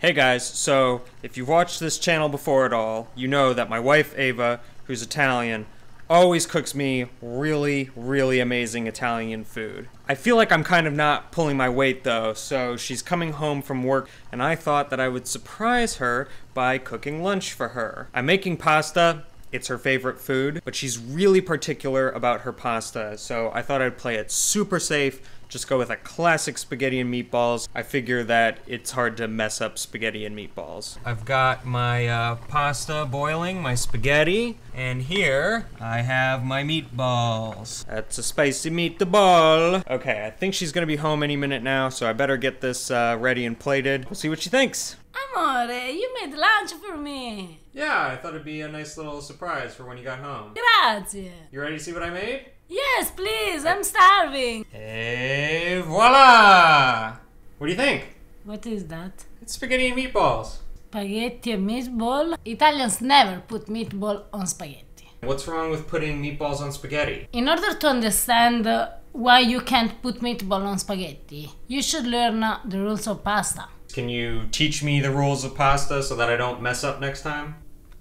Hey guys, so if you've watched this channel before at all, you know that my wife Eva, who's Italian, always cooks me really, really amazing Italian food. I feel like I'm kind of not pulling my weight though, so she's coming home from work and I thought that I would surprise her by cooking lunch for her. I'm making pasta. It's her favorite food, but she's really particular about her pasta, so I thought I'd play it super safe just go with a classic spaghetti and meatballs. I figure that it's hard to mess up spaghetti and meatballs. I've got my uh, pasta boiling, my spaghetti, and here I have my meatballs. That's a spicy meatball. Okay, I think she's gonna be home any minute now, so I better get this uh, ready and plated. We'll see what she thinks. Amore, you made lunch for me. Yeah, I thought it'd be a nice little surprise for when you got home. Grazie. You ready to see what I made? Yes, please, I'm starving. Et voila! What do you think? What is that? It's spaghetti and meatballs. Spaghetti and meatball? Italians never put meatball on spaghetti. What's wrong with putting meatballs on spaghetti? In order to understand uh, why you can't put meatball on spaghetti, you should learn uh, the rules of pasta. Can you teach me the rules of pasta so that I don't mess up next time?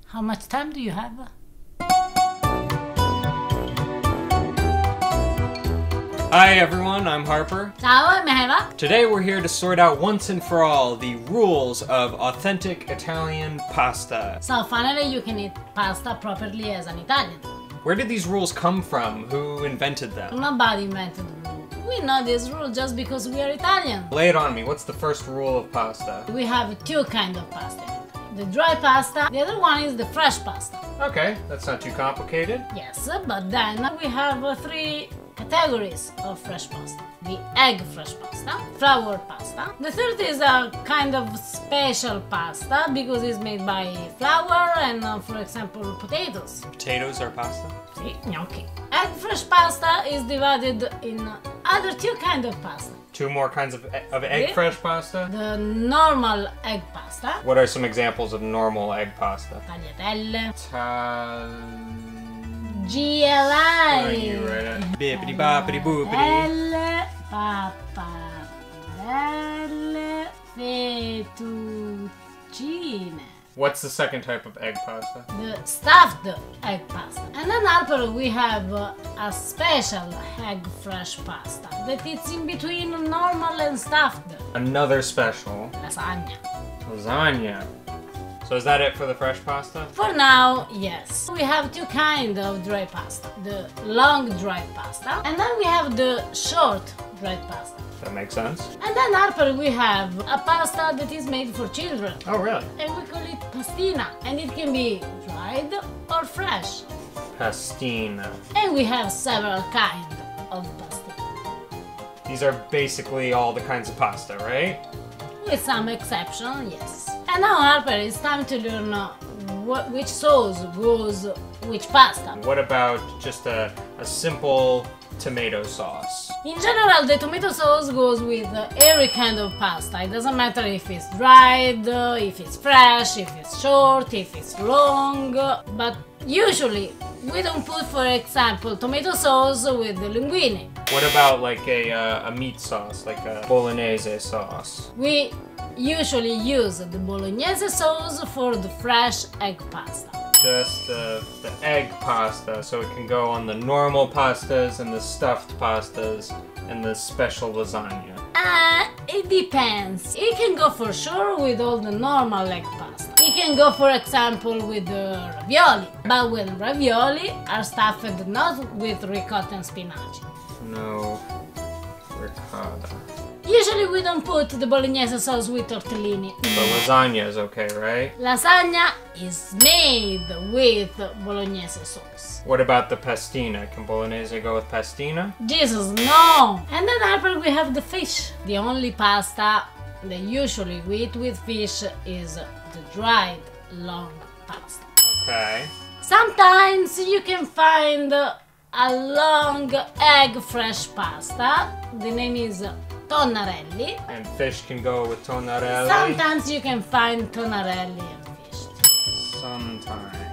How much time do you have? Hi everyone, I'm Harper. Ciao, I'm. Today we're here to sort out once and for all the rules of authentic Italian pasta. So finally you can eat pasta properly as an Italian. Where did these rules come from? Who invented them? Nobody invented the rule. We know this rule just because we are Italian. Lay it on me. What's the first rule of pasta? We have two kind of pasta. The dry pasta, the other one is the fresh pasta. Okay, that's not too complicated. Yes, but then we have three categories of fresh pasta. The egg fresh pasta, flour pasta. The third is a kind of special pasta because it's made by flour and, uh, for example, potatoes. Potatoes are pasta? Sì, gnocchi. Egg fresh pasta is divided in other two kind of pasta. Two more kinds of, e- of egg fresh pasta? The normal egg pasta, What are some examples of normal egg pasta? tagliatelle, Ta- GLI, oh, you right it. Bippity boppity boopity. Pappardelle, fettuccine. What's the second type of egg pasta? The stuffed egg pasta. And then Harper we have a special egg fresh pasta that it's in between normal and stuffed Another special. lasagna. Lasagna. So is that it for the fresh pasta? For now, yes. We have two kind of dry pasta. The long dry pasta and then we have the short dry pasta. That makes sense. And then Harper we have a pasta that is made for children. Oh, really? And we call it pastina and it can be dried or fresh. Pastina. And we have several kind of pasta. These are basically all the kinds of pasta, right? With some exception, yes. And now Harper, it's time to learn uh, what, which sauce goes which pasta. What about just a, a simple tomato sauce? In general, the tomato sauce goes with uh, every kind of pasta. It doesn't matter if it's dried, uh, if it's fresh, if it's short, if it's long. But usually, we don't put, for example, tomato sauce with the linguine. What about like a, uh, a meat sauce, like a bolognese sauce? We usually use the bolognese sauce for the fresh egg pasta. Just the, the egg pasta, so it can go on the normal pastas and the stuffed pastas and the special lasagna. Uh, it depends. It can go for sure with all the normal egg pasta. It can go, for example, with the ravioli. But when ravioli are stuffed not with ricotta and spinach. No ricotta. Usually we don't put the bolognese sauce with tortellini. But lasagna is okay, right? Lasagna is made with bolognese sauce. What about the pastina? Can bolognese go with pastina? Jesus, no! And then after we have the fish. The only pasta that usually we eat with fish is the dried long pasta. Okay. Sometimes you can find a long egg fresh pasta. The name is tonnarelli. And fish can go with tonnarelli. Sometimes you can find tonnarelli and fish. Sometimes.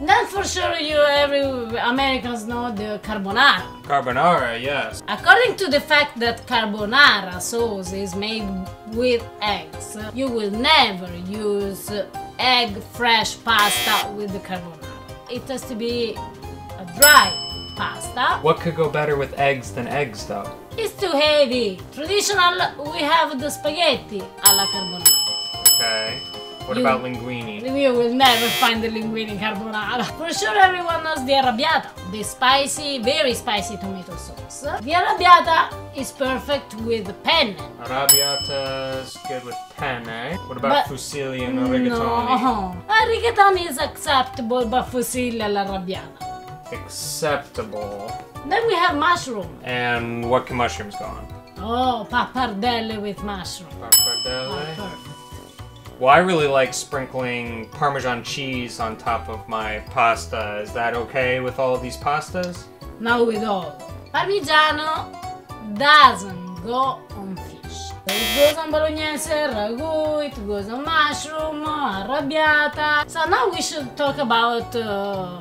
Then for sure you every Americans know the carbonara. Carbonara, yes. According to the fact that carbonara sauce is made with eggs, you will never use egg fresh pasta with the carbonara. It has to be a dry pasta. What could go better with eggs than eggs, though? It's too heavy. Traditional, we have the spaghetti alla carbonara. Okay. What You- about linguine? You will never find the linguine carbonara. For sure everyone knows the arrabbiata, the spicy, very spicy tomato sauce. The arrabbiata is perfect with penne. Arrabbiata's good with penne. What about But- fusilli and rigatoni? No, rigatoni is acceptable, but fusilli all'arrabbiata. Acceptable. Then we have mushroom. And what can mushrooms go on? Oh, pappardelle with mushroom. Pappardelle. Well, I really like sprinkling Parmesan cheese on top of my pasta. Is that okay with all of these pastas? Now with all. Parmigiano doesn't go on fish. It goes on bolognese, ragu, it goes on mushroom, arrabbiata. So now we should talk about uh,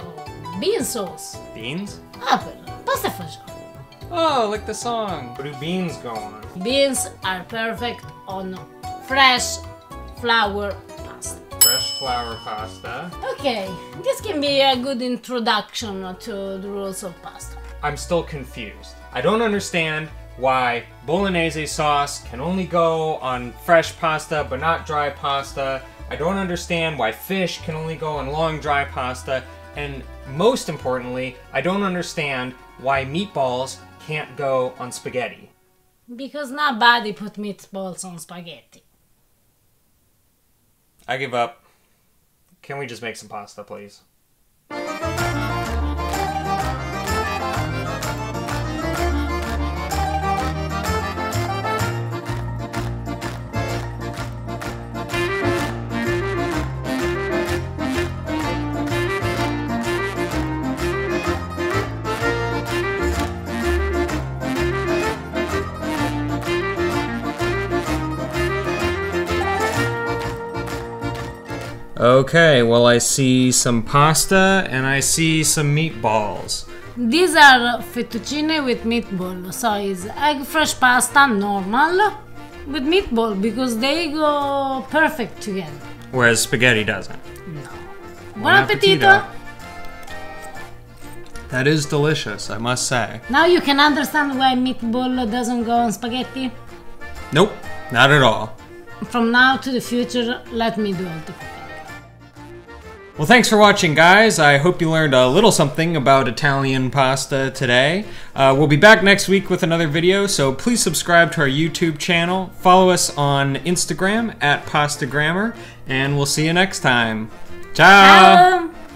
bean sauce. Beans? Ah, pasta fagioli. Oh, like the song. What do beans go on? Beans are perfect on fresh flour pasta. Fresh flour pasta. Okay, this can be a good introduction to the rules of pasta. I'm still confused. I don't understand why bolognese sauce can only go on fresh pasta but not dry pasta. I don't understand why fish can only go on long dry pasta. And most importantly, I don't understand why meatballs can't go on spaghetti. Because nobody put meatballs on spaghetti. I give up. Can we just make some pasta, please? Okay, well, I see some pasta and I see some meatballs. These are fettuccine with meatball, so it's egg fresh pasta normal with meatball because they go perfect together. Whereas spaghetti doesn't. No. Buon appetito! That is delicious, I must say. Now you can understand why meatball doesn't go on spaghetti. Nope, not at all. From now to the future, let me do all the cooking. Well, thanks for watching, guys. I hope you learned a little something about Italian pasta today. Uh, we'll be back next week with another video, so please subscribe to our YouTube channel. Follow us on Instagram at Pasta Grammar, and we'll see you next time. Ciao! Ciao!